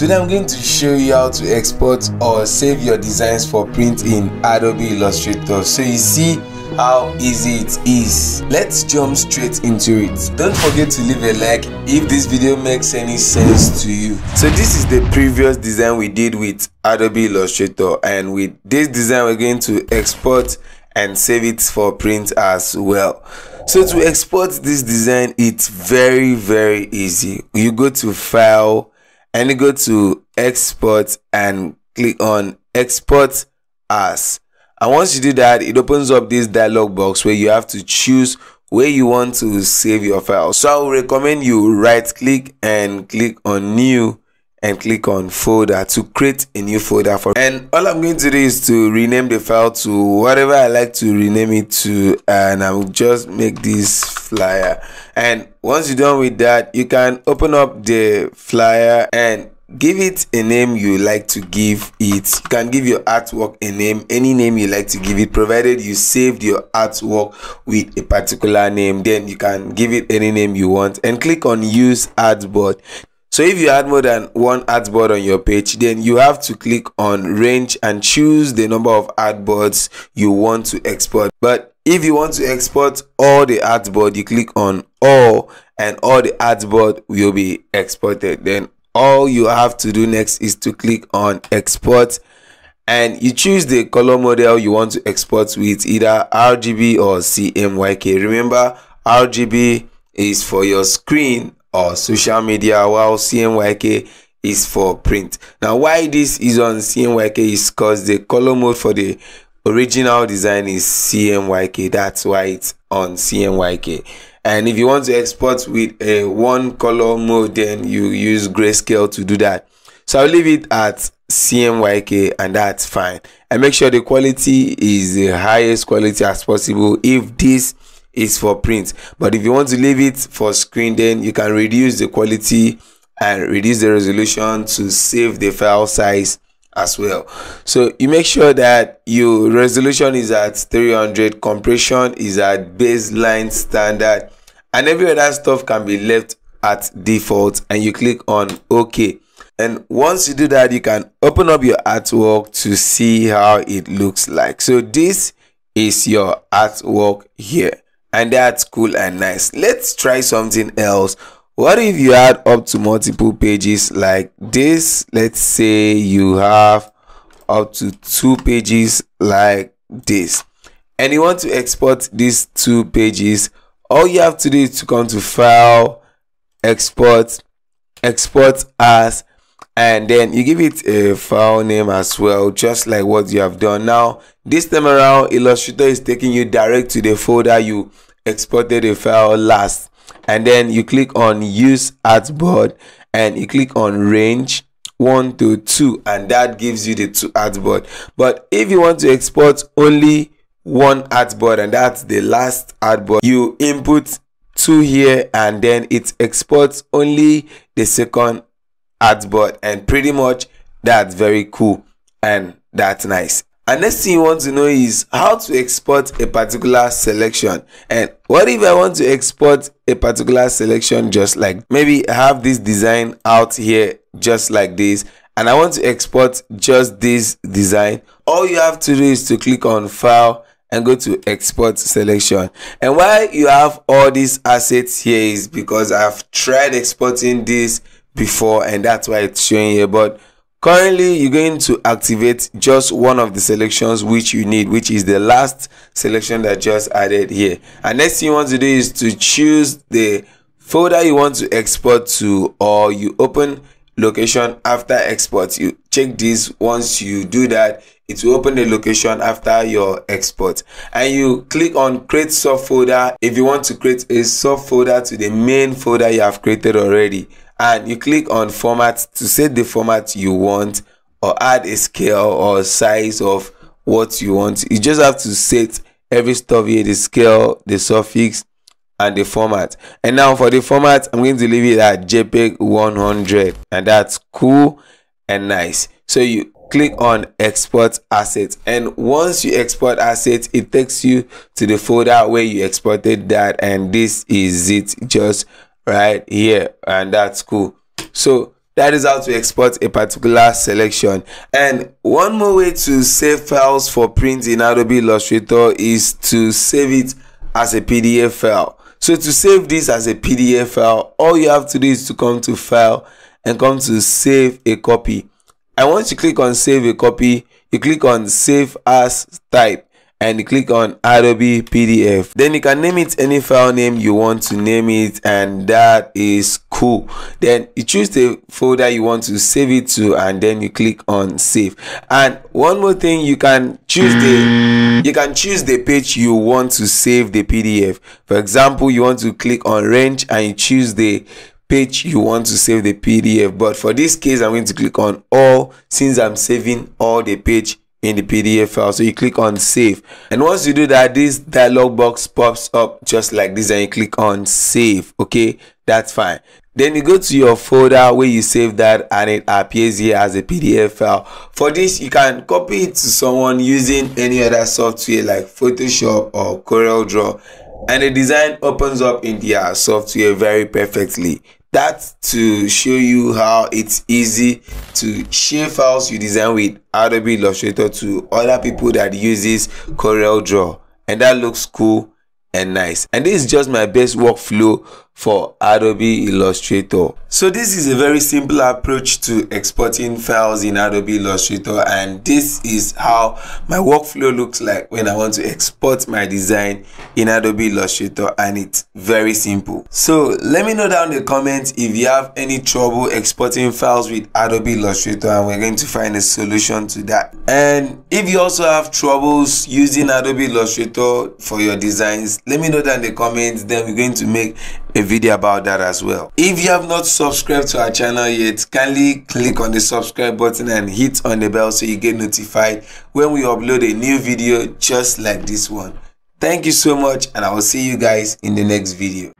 Today I'm going to show you how to export or save your designs for print in Adobe Illustrator. So you see how easy it is. Let's jump straight into it. Don't forget to leave a like if this video makes any sense to you. So this is the previous design we did with Adobe Illustrator and with this design we're going to export and save it for print as well. So to export this design it's very very easy. You go to file and go to export and click on export as. And once you do that it opens up this dialog box where you have to choose where you want to save your file so i would recommend you right click and click on new and click on folder to create a new folder for and all i'm going to do is to rename the file to whatever i like to rename it to and i'll just make this flyer. And once you're done with that you can open up the flyer and give it a name you like to give it. You can give your artwork a name any name you like to give it provided you saved your artwork with a particular name. Then you can give it any name you want and click on use artboard. So if you add more than one artboard on your page, then you have to click on range and choose the number of artboards you want to export. But if you want to export all the artboard, you click on all and all the artboard will be exported. Then all you have to do next is to click on export and you choose the color model you want to export with either RGB or CMYK. Remember, RGB is for your screen or social media while CMYK is for print. Now why this is on CMYK is because the color mode for the original design is CMYK. That's why it's on CMYK. And if you want to export with a one color mode, then you use grayscale to do that. So I'll leave it at CMYK and that's fine. And make sure the quality is the highest quality as possible. If this is for print but if you want to leave it for screen then you can reduce the quality and reduce the resolution to save the file size as well. So you make sure that your resolution is at 300 compression is at baseline standard and every other stuff can be left at default and you click on ok. And once you do that you can open up your artwork to see how it looks like. So this is your artwork here and that's cool and nice. Let's try something else what if you add up to multiple pages? Like this let's say you have up to two pages like this. And you want to export these two pages all you have to do is to come to file export export as and then you give it a file name as well just like what you have done. Now this time around illustrator is taking you direct to the folder you exported a file last. And then you click on use artboard and you click on range 1 to 2 and that gives you the two artboard but if you want to export only one artboard and that's the last artboard you input 2 here and then it exports only the second artboard and pretty much that's very cool and that's nice next thing you want to know is how to export a particular selection. And what if i want to export a particular selection just like maybe i have this design out here just like this and i want to export just this design. All you have to do is to click on file and go to export selection. And why you have all these assets here is because i've tried exporting this before and that's why it's showing here but currently you're going to activate just one of the selections which you need which is the last selection that just added here. And next thing you want to do is to choose the folder you want to export to or you open location after export. You check this. Once you do that it will open the location after your export. And you click on create subfolder if you want to create a subfolder to the main folder you have created already and you click on format to set the format you want or add a scale or size of what you want. You just have to set every stuff here the scale the suffix and the format. And now for the format i'm going to leave it at jpeg 100 and that's cool and nice. So you click on export assets and once you export assets it takes you to the folder where you exported that and this is it. Just right here and that's cool. So that is how to export a particular selection. And one more way to save files for print in adobe illustrator is to save it as a pdf file. So to save this as a pdf file all you have to do is to come to file and come to save a copy. And once you click on save a copy you click on save as type and click on Adobe PDF. Then you can name it any file name you want to name it and that is cool. Then you choose the folder you want to save it to and then you click on save. And one more thing you can choose the you can choose the page you want to save the PDF. For example, you want to click on range and you choose the page you want to save the PDF. But for this case, I'm going to click on all since I'm saving all the page in the PDF file. So you click on save. And once you do that, this dialog box pops up just like this and you click on save. Okay, that's fine. Then you go to your folder where you save that and it appears here as a PDF file. For this, you can copy it to someone using any other software like Photoshop or CorelDRAW and the design opens up in their software very perfectly that to show you how it's easy to share files you design with. Adobe Illustrator to other people that uses Corel Draw. And that looks cool and nice. And this is just my best workflow for Adobe Illustrator. So this is a very simple approach to exporting files in Adobe Illustrator and this is how my workflow looks like when I want to export my design in Adobe Illustrator and it's very simple. So let me know down in the comments if you have any trouble exporting files with Adobe Illustrator and we're going to find a solution to that. And if you also have troubles using Adobe Illustrator for your designs, let me know down in the comments then we're going to make a video about that as well. If you have not subscribed to our channel yet, kindly click on the subscribe button and hit on the bell so you get notified when we upload a new video just like this one. Thank you so much and I will see you guys in the next video.